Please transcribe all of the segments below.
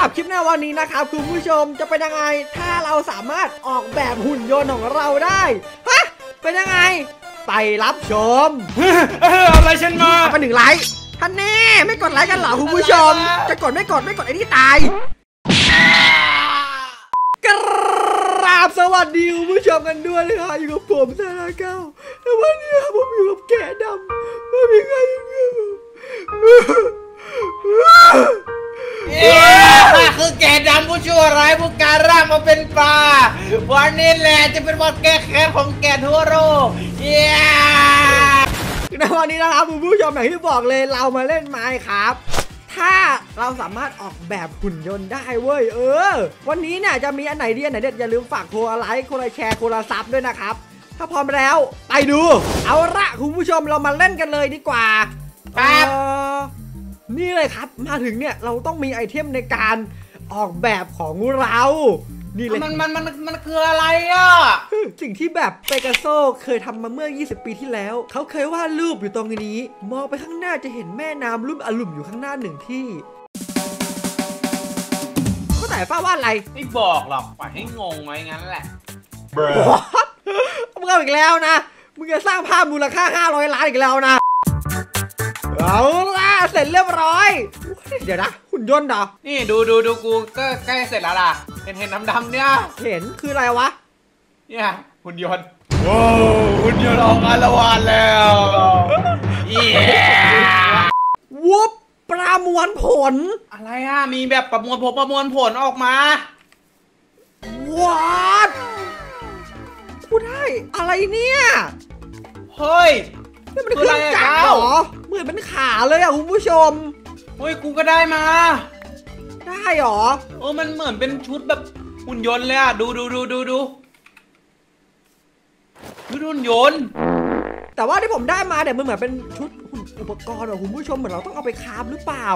หรับคลิปในวันนี้นะครับคุณผู้ชมจะเป็นยังไง ถ้าเราสามารถออกแบบหุ่นยนต์ของเราได้ฮะเป็นยังไง ไปรับชมเออเอาอะไรฉันมาเอาไปหนึ่งไลค์ท่านแน่ไม่กดไลค์กันเหรอคุณผู้ชม จะกดไม่กดไม่กดไอ้นี่ตายกราบสวัสดีคุณผู้ชมกันด้วยเลยค่ะอยู่กับผมซาราเก้าแล้ววันนี้ผมอยู่กับแกะดำไม่มีใครอยู่กั บผมเอ๊ะคือแกดำผู้ชั่วร้ายผู้การร่างมาเป็นปลา วันนี้แหละจะเป็นวันแก้แค้นของแกทั่วโลกเย้ในวันนี้นะครับคุณผู้ชมอย่างที่บอกเลยเรามาเล่นไม้ครับถ้าเราสามารถออกแบบหุ่นยนต์ได้เว้ยเออ วันนี้เนี่ยจะมีอันไหนดีอันไหนเด็ดอย่าลืมฝากโคลไลค์โคลแชร์โคลซับด้วยนะครับ ถ้าพร้อมแล้วไปดู เอาละคุณผู้ชมเรามาเล่นกันเลยดีกว่าครับเอ่อ นี่เลยครับ มาถึงเนี่ยเราต้องมีไอเทมในการออกแบบของเรา นี่เลยมันมันมันมันคืออะไรอะ สิ่งที่แบบเปกัสโซเคยทำมาเมื่อ 20 ปีที่แล้ว เขาเคยวาดรูปอยู่ตรงนี้ มองไปข้างหน้าจะเห็นแม่น้ำลุ่มอลุ่มอยู่ข้างหน้าหนึ่งที่ก็แต่ฟ้าว่าดอะไร ไม่บอกหรอกปล่อยให้งงไว้งั้นแหละ What มึงเอาอีกแล้วนะ มึงจะสร้างภาพมูลค่า 500 ล้านอีกแล้วนะ เอาล่ะเสร็จเรียบร้อย เดี๋ยวนะหุ่นยนต์เหรอนี่ดูดูดูกูก็ใกล้เสร็จแล้วล่ะ เห็นเห็นดำๆเนี่ย เห็นคืออะไรวะ เนี่ยหุ่นยนต์โอ้หุ่นยนต์ออกอารวาสแล้วเย้วุบประมวลผล อะไรอะ มีแบบประมวลผลประมวลผลออกมา What พูดได้ อะไรเนี่ย เฮ้ย นี่มันเครื่องจักรเหรอเหมือนเป็นขาเลยอะคุณผู้ชมเฮ้ยกูก็ได้มา ได้เหรอเออมันเหมือนเป็นชุดแบบหุ่นยนต์เลยอะดูดูดูดูดูชุดหุ่นยนต์แต่ว่าที่ผมได้มาเนี่ยมันเหมือนเป็นชุดหุ่นอุปกรณ์อะคุณผู้ชมเหมือนเราต้องเอาไปคราฟหรือเปล่า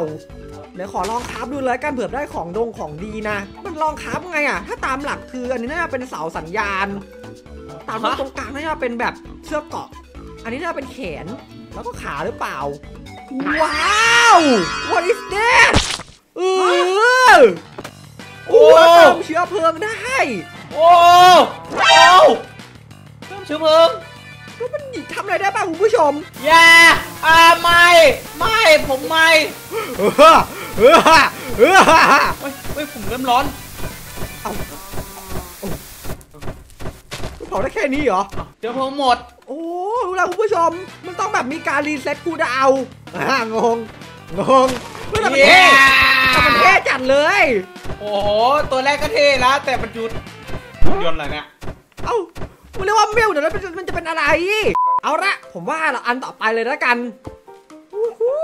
เดี๋ยวขอลองคราฟดูเลยกันเผื่อได้ของดงของดีนะ มันลองคราฟไงอะถ้าตามหลักคืออันนี้น่าจะเป็นเสาสัญญาณ ตามตรงกลางน่าจะเป็นแบบเสื้อเกราะ อันนี้น่าจะเป็นแขน แล้วก็ขาหรือเปล่า ว้าว what is that เออโอ้เติมเชื้อเพลิงได้ โอ้โอ้เพิ่มเชื้อเพลิงแล้วมันทำอะไรได้บ้างคุณผู้ชมอย่าอ่าไม่ ไม่ ผมไม่เออเออเออเฮ้ยเฮ้ยผมเริ่มร้อนเผาได้แค่นี้เหรอเชื้อเพลิงหมดโอ้ รู้แล้วคุณผู้ชม มันต้องแบบมีการ reset cooldown อ่ะงง งงเฮ้ยแต่มันเท่แต่มันเท่จัดเลย โอ้โห ตัวแรกก็เท่แล้วแต่มันจุดหุ่นยนต์อะไรเนี่ย เอ้ามันเรียกว่ามิวเดี๋ยวมันจะมันจะเป็นอะไร เอาละ ผมว่าเราอันต่อไปเลยแล้วกันวู้ฮู้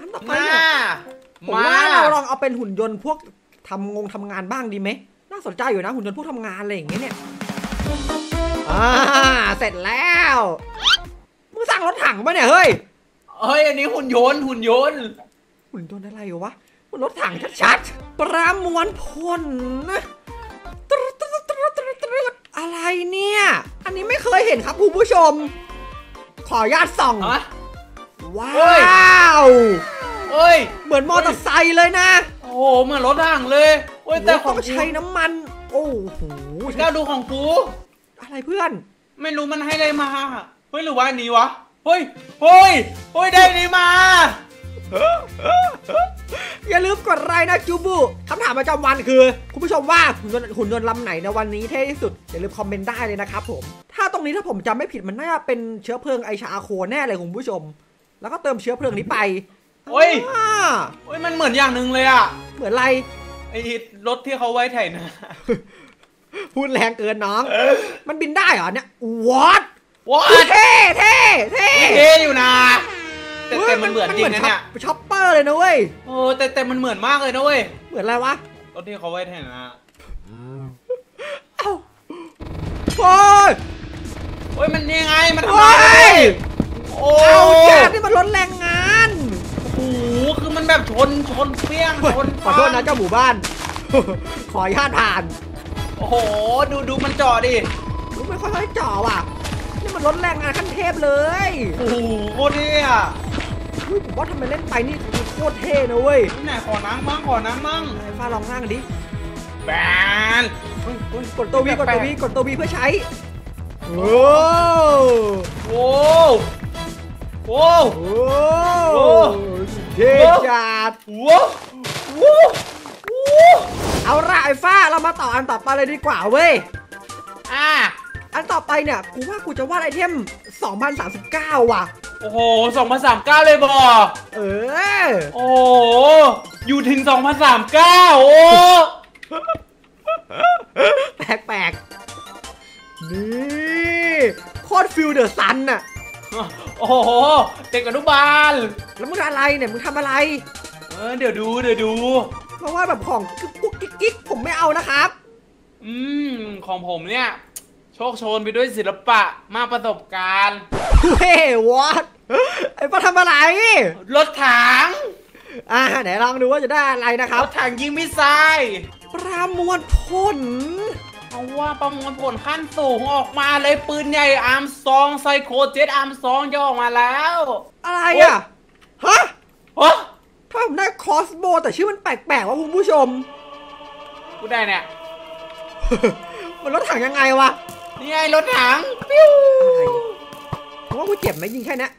อันต่อไปมาเนี่ยผมมาว่าเราลองเอาเป็นหุ่นยนต์พวกทำงงทำงานบ้างดีไหมน่าสนใจอยู่นะหุ่นยนต์พวกทำงานอะไรอย่างเงี้ยเนี่ย อ่าเสร็จแล้วมึงสั่งรถถังปะเนี่ยเฮ้ยเฮ้ย อันนี้หุ่นยนต์หุ่นยนต์หุ่นยนต์อะไรวะมันรถถังชัดๆประมวลผลนะตรึดตรึดตรึดตรึดตรึดอะไรเนี่ย อันนี้ไม่เคยเห็นครับคุณผู้ชม ขออนุญาตส่องฮะว้เฮ้ยาวเฮ้ย เหมือนมอเตอร์ไซค์เลยนะ โอ้โหเหมือนรถถังเลยเฮ้ยแต่แต่ขต้อองงใช้น้ำมัน โอ้โหเจ้าดูของกู อะไรเพื่อน ไม่รู้มันให้อะไรมาเฮ้ยหรือว่าอันนี้วะเฮ้ยเฮ้ยเฮ้ยได้อันนี้มา อย่าลืมกดไลค์นะจูบุคำถามประจำวันคือ คุณผู้ชมว่าหุ่นยนต์หุ่นยนต์ลำไหนในวันนี้เท่ที่สุด อย่าลืมคอมเมนต์ได้เลยนะครับผม ถ้าตรงนี้ถ้าผมจำไม่ผิดมันน่าจะเป็นเชื้อเพลิงไอชาโคแน่เลยคุณผู้ชม แล้วก็เติมเชื้อเพลิงนี้ไปโอ้ยอ่าเฮ้ยมันเหมือนอย่างหนึ่งเลยอะ เหมือนอะไรไอ้รถที่เขาไว้ไถนา พูดแรงเกินน้อง มันบินได้เหรอเนี่ย what ว้าเท่เท่เท่เท่อยู่นะแต่แต่มันเหมือนจริงนะเนี่ยมัช็อปเปอร์เลยนะเว้ยโอ้แต่แต่มันเหมือนมากเลยนะเว้ยเหมือนอะไรวะรถที่เขาไว้ไถนาเอ้าโอ้ยเฮ้ยมันยังไงมันทำโอ้ไมยโอ้เอาโหแกนี่มันลดแรงงานคือมันแบบชนชนเปี้ยงชนขอโทษนะเจ้าหมู่บ้าน ขออนุญาตผ่านโอ้โห ดูดูมันจอดดิรู้ไม่ค่อยๆจ่อว่ะ นี่มันลดแรงงานขั้นเทพเลยโอ้โหโคตรเท่อะวอุ้ยผมว่าทำไมเล่นไปนี่คือโคตรเท่นะเว้ยนี่ไหนขอนั่งมั่งขอนั่งมั่งไอ้ฟ้าลองนั่งดิแบนเฮ้ยเฮ้ยกดตัววีกดตัววีกดตัววีเพื่อใช้ โอ้โอ้โอ้โหโอ้เท่จัดว้าวว้าวว้าว เอาละไอ้ฟ้าเรามาต่ออันต่อไปเลยดีกว่าเว้ย อะอันต่อไปเนี่ยกูว่ากูจะวาดไอเทม2039 ว่ะ โอ้โหสองพันสามเก้าเลยบอเออ โอ้โห อยู่ถึงสองพันสามเก้าโอ้ แปลกๆ นี่โคตรฟิลเดอร์ซันน่ะ โอ้โห เด็กอนุบาล แล้วมึงอะไรเนี่ย มึงทำอะไร เออเดี๋ยวดูเดี๋ยวดู เพราะว่าแบบของ กุ๊กกุ๊กกิ๊กกิ๊กผมไม่เอานะครับ อืม ของผมเนี่ย โชคโชนไปด้วยศิลปะมากประสบการณ์เฮ้ย what ไอ้ป้าทำอะไร รถถัง อ่าไหนลองดูว่าจะได้อะไรนะครับรถถังยิง missile ประมวลผลเอาว่าประมวลผลขั้นสูงออกมาเลยปืนใหญ่ Armstrong Cyclone Jet Armstrong จะออกมาแล้ว อะไรอะ ฮะเฮ้ยถ้าผมได้คอสโบแต่ชื่อมันแปลกๆว่าคุณผู้ชม กูได้เนี่ย มันรถถังยังไงวะ นี่ไงรถถัง ปิ้วอะไรผมว่ากูเจ็บไหมยิงแค่เนี้ย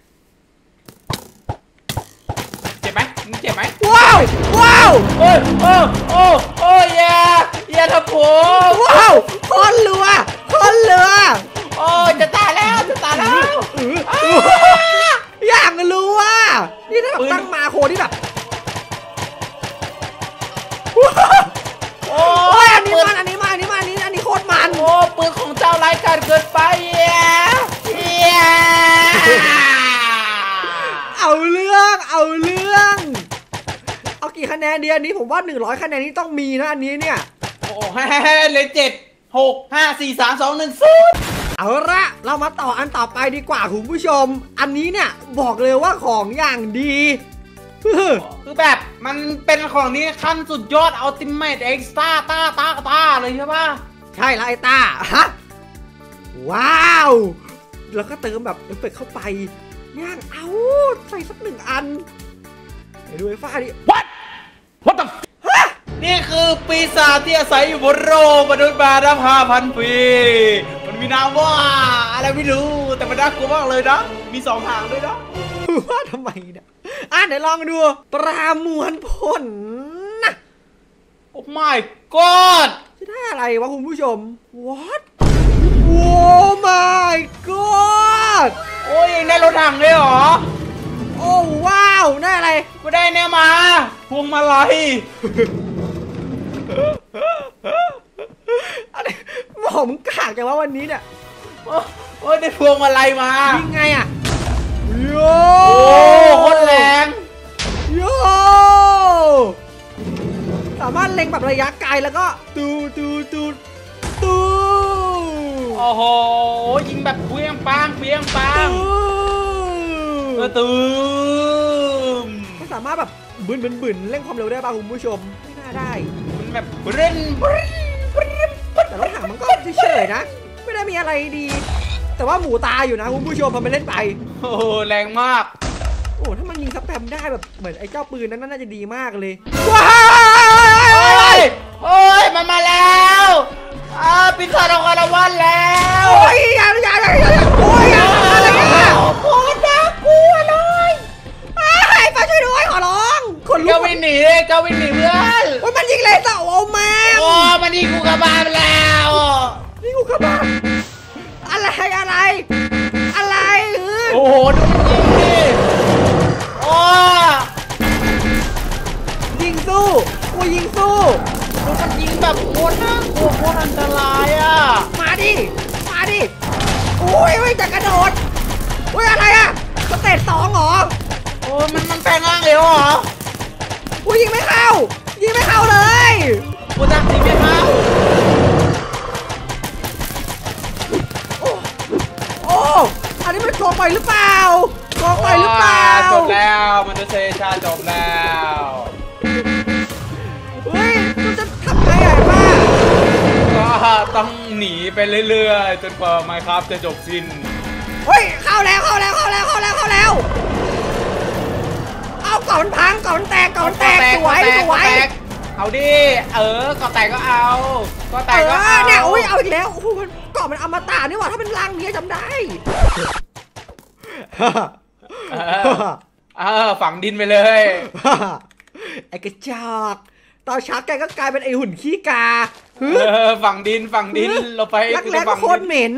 เจ็บไหมมึงเจ็บไหมว้าว ว้าว โอ้ยโอ้โอ้โอ้ยอย่าอย่าทำผมว้าวคนเรือคนเรือโอ้ยจะตายแล้วจะตายแล้ว อยากรู้ว่า นี่ถ้าแบบปืนตั้งมาโคที่แบบ ปืนของเจ้าร้ายกาจเกินไปเย้เย้เอาเรื่องเอาเรื่อง เอากี่คะแนนดีอันนี้ผมว่า 100 คะแนนนี้ต้องมีนะอันนี้เนี่ย โอ้เฮ้เลยเจ็ดหกห้าสี่สามสองหนึ่งศูนย์เอาละเรามาต่ออันต่อไปดีกว่าคุณผู้ชม อันนี้เนี่ยบอกเลยว่าของอย่างดีคือแบบมันเป็นของนี้ขั้นสุดยอด ultimate extra ต้าต้าต้าเลยใช่ปะ ใช่แล้วไอ้ตาฮะว้าว แล้วก็เติมแบบเอฟเฟกต์เข้าไปย่างเอาใส่สักหนึ่งอันไหนดูไอ้ฟ้าดิ What What the นี่คือปีศาจที่อาศัยอยู่บนโลกมนุษย์มานับห้าพันปี มันมีนามว่าอะไรไม่รู้ แต่มันน่ากลัวมากเลยนะ มีสองทางด้วยนะว่าทำไมเนี่ยอะไหนลองดูประมวลผลนะโอ้ my god จะได้อะไรวะคุณผู้ชม what โอ้ my god โอ้ยยังได้รถถังเลยเหรอ โอ้ว้าวได้อะไร กูได้เนี่ยมา พวงมาลัยอะไรผมกากจังว่าวันนี้เนี่ยโอ้โอ้ยได้พวงมาลัยมายิงไงอะโยโอ้โคตรแรงามารถเล็งแบบระยะไกลแล้วก็ตูตูตูตูโอ้โหยิงแบบเปรี้ยงปังเปรี้ยงปังตูเออตูมมันสามารถแบบบึนบึนบึนเร่งความเร็วได้ป่ะคุณผู้ชมไม่น่าได้มันแบบเร่นบริ้นบริ้นบริ้นแต่รถถังมันก็เฉยๆนะ ไม่ได้มีอะไรดี แต่ว่าหมูตายอยู่นะคุณผู้ชมพอมันเล่นไป โอ้โหแรงมาก โอ้ถ้ามันยิงสแปมได้แบบเหมือนไอ้เจ้าปืนนั้นน่าจะดีมากเลยว้าโอ้ ยยโอ้ยมันมาแล้วอ่าปีศาจออกอารวาสแล้ว โอ้ยอย่าอย่า แบบโคตรน่ากลัวโคตรอันตรายอะ มาดิ มาดิ โอ้ยโอ้ยจะกระโดดโอ้ยอะไรอะสเตจสองเหรอ โอ้ยมันมันแปลงร่างเร็วเหรอกูยิงไม่เข้า ยิงไม่เข้าเลย ไปเรื่อยๆ จนกว่าไมครับจะจบสิ้น เฮ้ยเข้าแล้วเข้าแล้วเข้าแล้วเข้าแล้วเข้าแล้วก่อนมันพังก่อนมันแตกก่อนมันแตกสวยก็แตกสวยก็แตกเอาดิ เออก็แตกก็เอา ก็แตเอกก็อเอาเนี่ยอุ้ยเอาอีกแล้วโอ้โหมันก่อนมันอมตะนี่หว่าถ้าเป็นรังเนี้ยจำได้ เออเออฝังดินไปเลย ไอ้กระจอก ตอนชักแกก็กลายเป็นไอ้หุ่นขี้กาฮึเออฝังดินฝังดินเราไปรักกูแร้จะก็ฝังโคตรดินเหม็น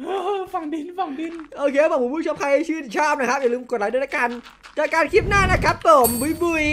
เออฝังดินฝังดิน โอเคผมผู้ชมใครชื่นชอบนะครับ อย่าลืมกดไลค์ด้วยละกันเจอกันคลิปหน้านะครับผมบุยบุย